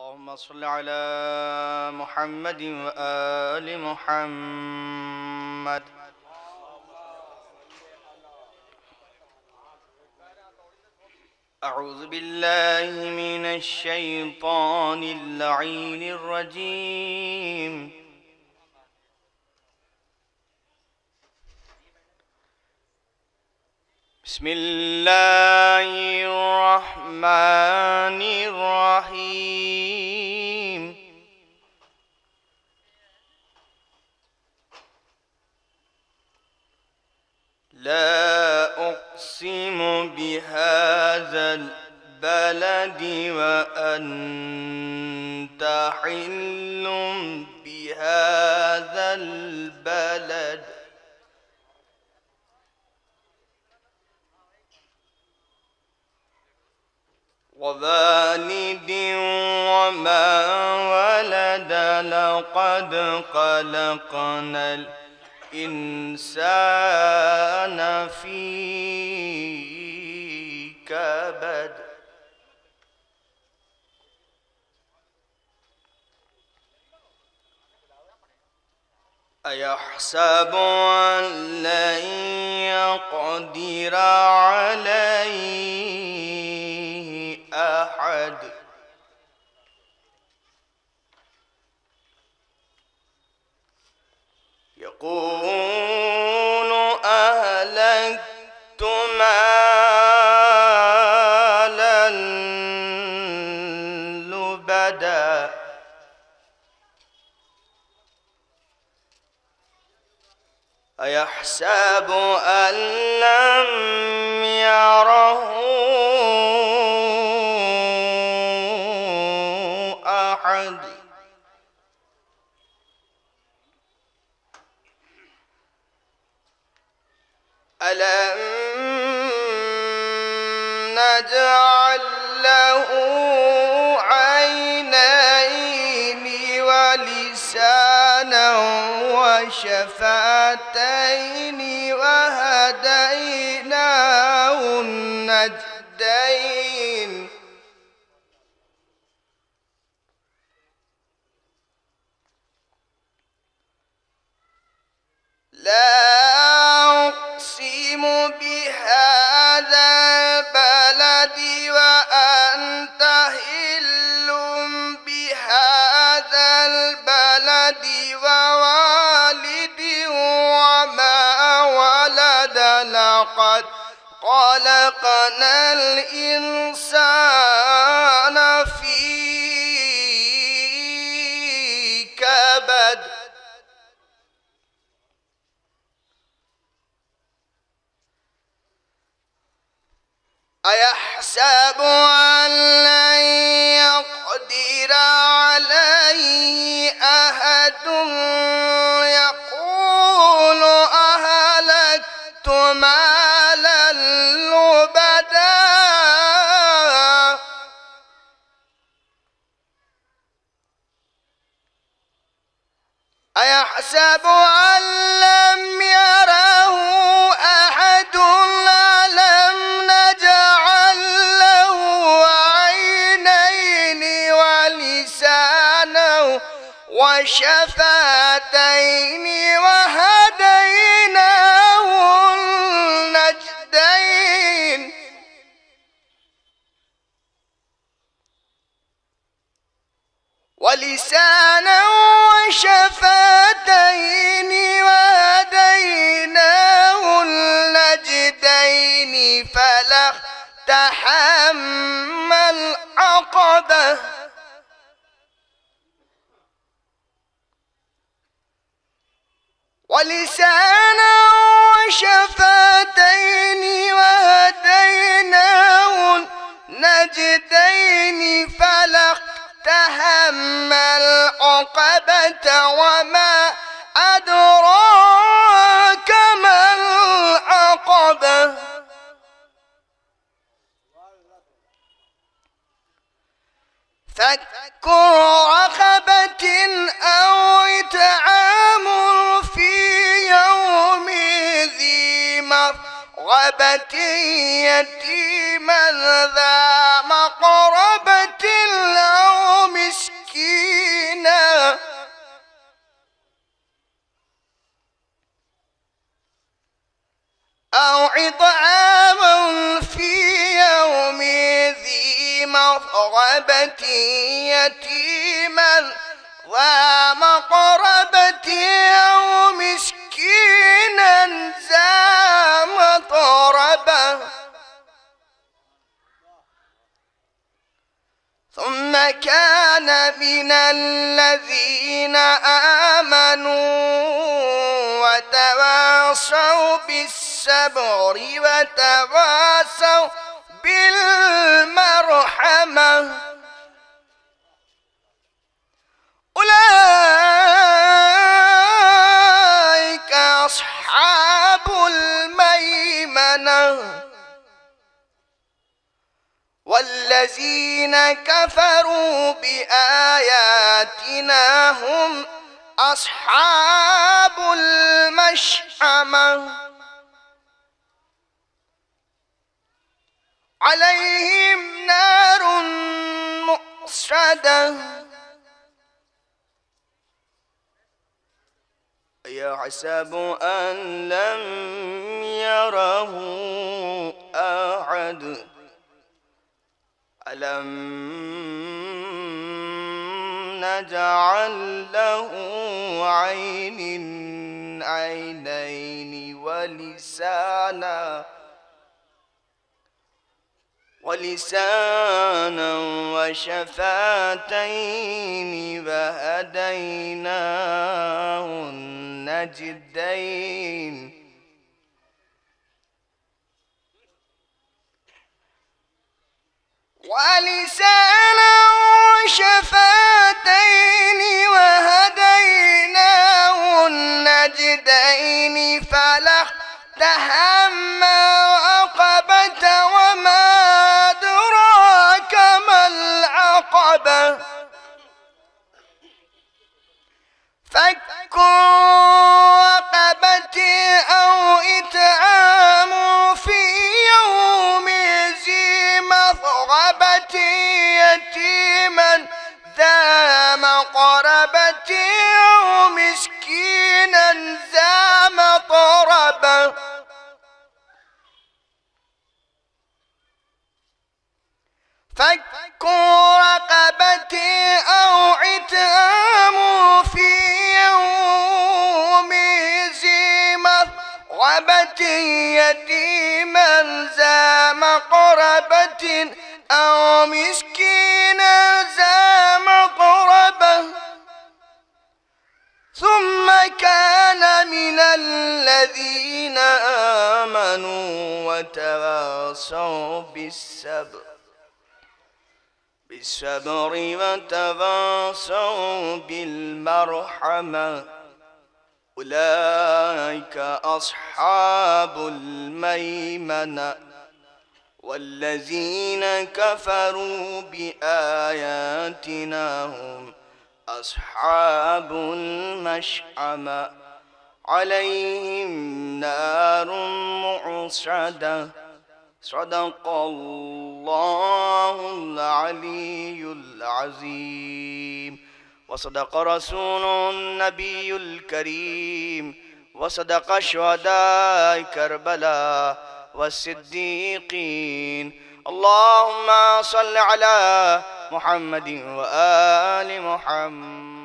اللهم صل على محمد وآل محمد. أعوذ بالله من الشيطان اللعين الرجيم. بسم الله الرحمن الرحيم. لا أقسم بهذا البلد وأنت حل بهذا البلد. ووالد وما ولد لقد خلقنا الإنسان في كبد. أيحسب أن لن يقدر يقول أهلكت مالا لبدا. أيحسب أن لم يره أحد؟ ألم نجعل له عينين ولسانا وشفتين وهديناه النجدين لقد خلقنا الإنسان في كبد. أيحسب أن لبدا أيحسب أحد نجعل له عينين وهديناه ولسانا وشفتين العقبة وما أدراك ما العقبة؟ فك رقبة أو إطعام في يوم ذي مرغبة يتيما ذا مقربة أو أو إطعاما في يوم ذي مقربة يتيما ومقربة أو مسكينا ذا مطربة. ثم كان من الذين آمنوا وتواصوا بالسلام بالصبر وتواصوا بالمرحمة. أولئك أصحاب الميمنة. والذين كفروا بآياتنا هم أصحاب المشأمة. عليهم نار مؤصدة. يحسب أن لم يره أحد. ألم نجعل له عين عينين ولسانا ولسانا وشفاتين وهديناه النجدين ولسانا وشفاتين وهديناه النجدين فلا اقتحم العقبة فك رقبة أو إطعام في يوم ذي مصغبة يتيما ذا مقربة أو مسكينا ذا مطربة فك رقبة أو عتام في يوم ذا مقربة أو مسكينا ذا مقربة ثم كان من الذين آمنوا وتواصوا بالصبر. بالصبر وتواصوا بالمرحمة. أولئك أصحاب الميمنة والذين كفروا بآياتنا هم أصحاب المشأمة. عليهم نار معصده صدق الله العلي العظيم. وصدق رسول النبي الكريم. وصدق شهداء كربلاء والصديقين. اللهم صل على محمد وآل محمد.